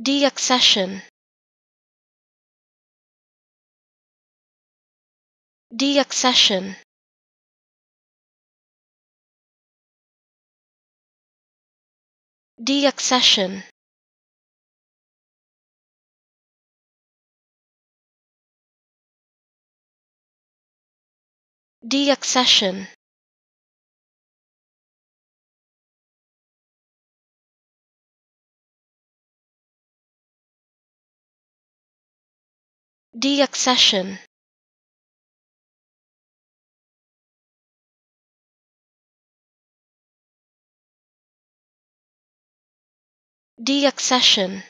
deaccession. Deaccession. Deaccession. Deaccession deaccession. Deaccession